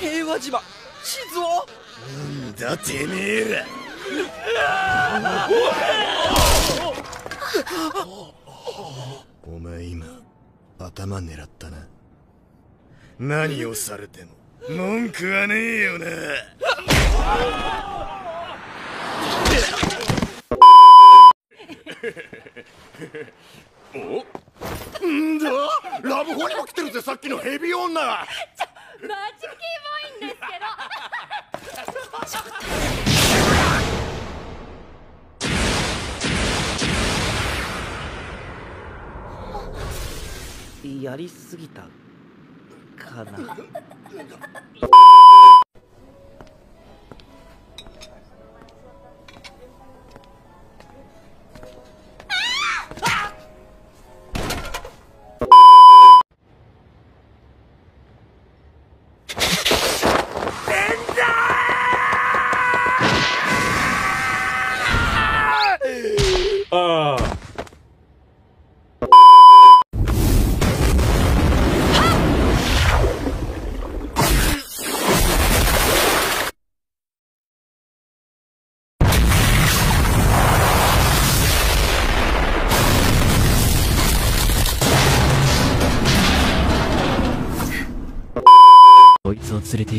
平和島地図をなんだてめえらお前今頭狙ったな。何をされても文句はねえよな。お？んだ？ラブホにも来てるぜさっきのヘビ女やりすぎたかな。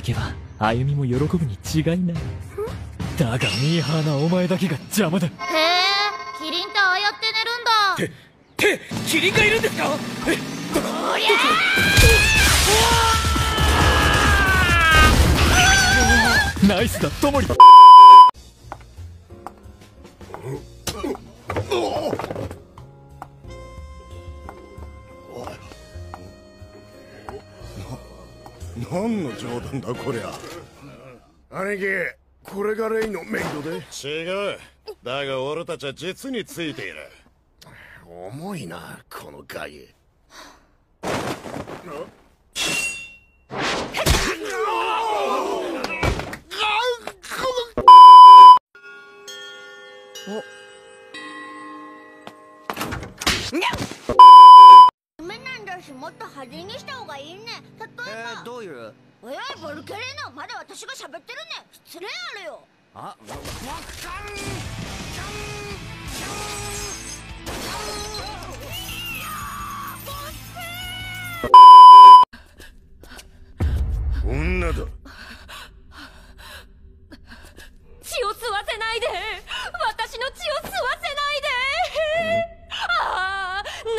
つを連れて行けば歩みも喜ぶに違いない。だがミーハーなお前だけが邪魔だ。へえキリンってああやって寝るんだ。ってキリンがいるんですか？おりナイスだトモリ何の冗談だこりゃ。兄貴これがレイのメイドで？違う。だが俺たちは実についている。重いなこのガイ。夢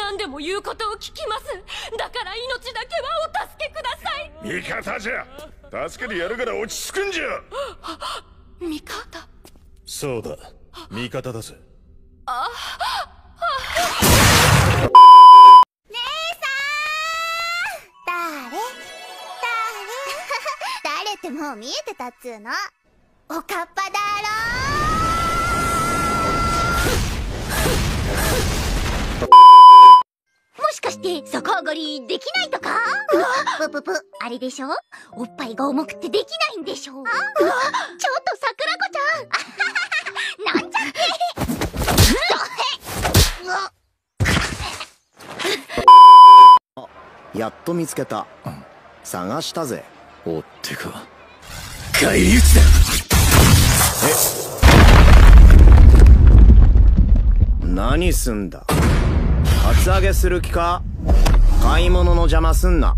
何でも言うことを聞きます。だから命だけはお助けください。味方じゃ。助けてやるから落ち着くんじゃ。味方？そうだ。味方だぜ。姉さん。誰？誰？誰ってもう見えてたっつうの。おかっぱだろも て逆上がりできないとか？ぷぷぷあれでしょ？おっぱいが重くてできないんでしょ？ちょっと桜子ちゃん。なんちゃって。やっと見つけた、探したぜ。おってか返り討ちだ何すんだ？カツアゲする気か？買い物の邪魔すんな。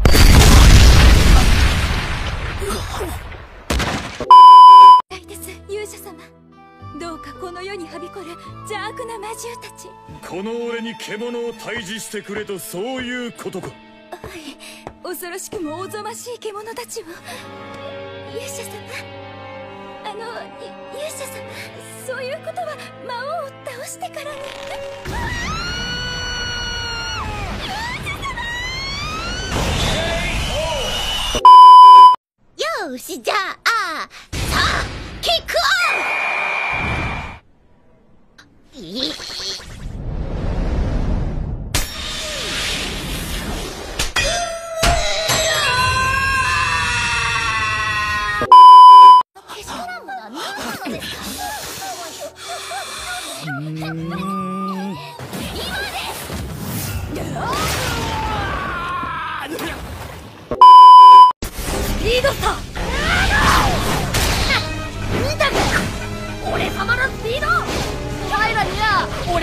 いです。勇者様。どうかこの世にはびこる。邪悪な魔獣たち。この俺に獣を退治してくれとそういうことか。はい恐ろしくもおぞましい獣たちを勇者様。あのゆ勇者様。そういうことは魔王を倒してからによーしじゃあさあキックオフいいリードさん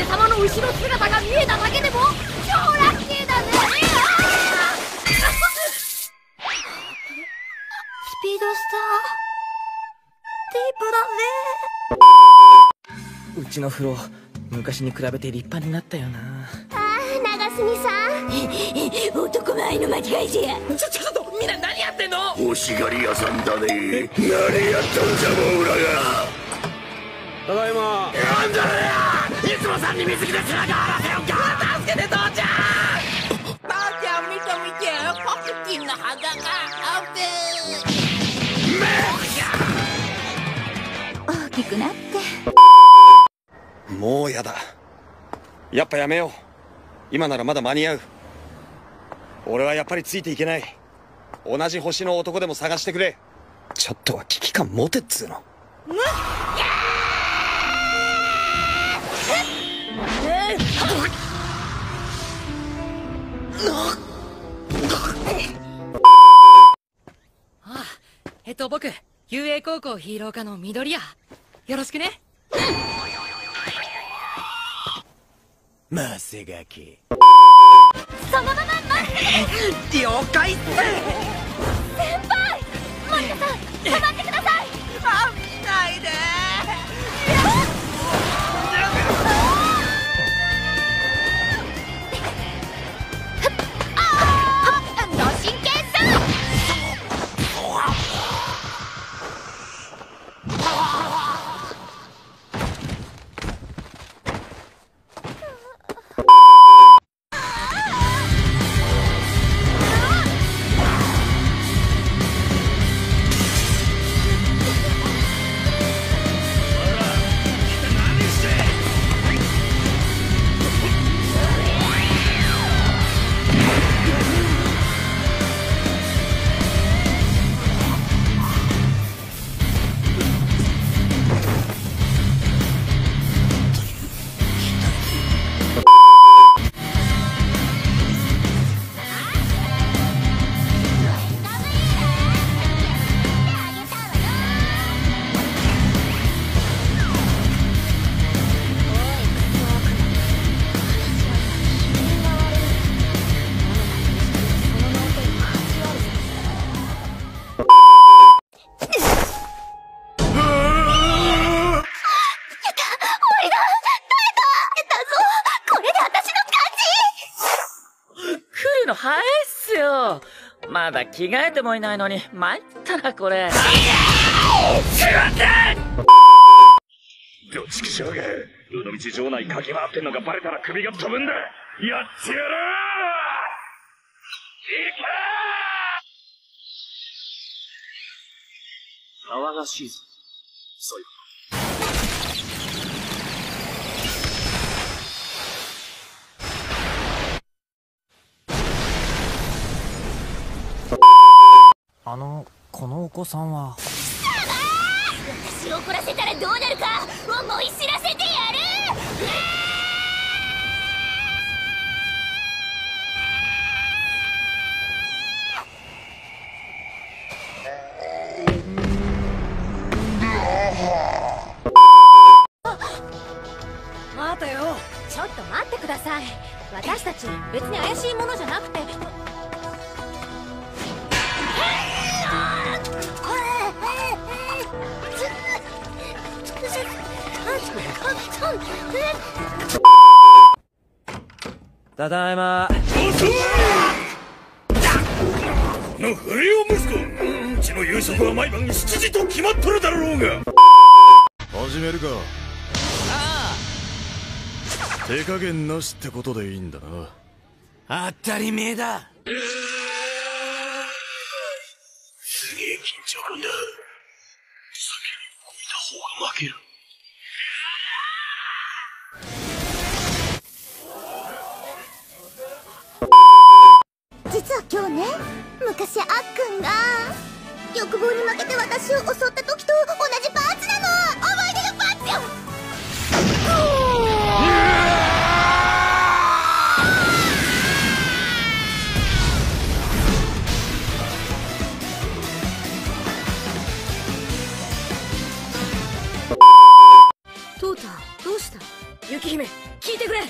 後ろ姿が見えただけでも超ラッキーだね。スピードスター。ディープだね。うちの風呂昔に比べて立派になったよな。ああ長住さ。ん 男前の間違いじゃ。ちょちょっとみんな何やってんの？欲しがり屋さんだね。何やったんじゃモーラが。ただいま。なんだよいつもさんに水着で背中洗ってよか助けて父ちゃん父ちゃん見て見てパクチンの肌があぶ大きくなってもうやだ。やっぱやめよう。今ならまだ間に合う。俺はやっぱりついていけない。同じ星の男でも探してくれ。ちょっとは危機感持てっつうの。えっと僕遊泳高校ヒーロー科の緑谷よろしくね。マセガキそのまま待って。了解っすまだ着替えてもいないのに参ったなこれ。どちくしょうがどの道場内駆け回ってんのがバレたら首が飛ぶんだやってやる騒がしいぞ。そういうあのこのお子さんは。私を怒らせたらどうなるか思い知らせてやる待てよ。ちょっと待ってください。私たち別に怪しいものじゃなくてただいま。の不良息子。うちの夕食は毎晩7時と決まっとるだろうが。始めるか。手加減なしってことでいいんだな。当たり前だ昔あっくんが欲望に負けて私を襲った時と同じパーツなの。思い出のパーツよトータどうした？雪姫聞いてくれ。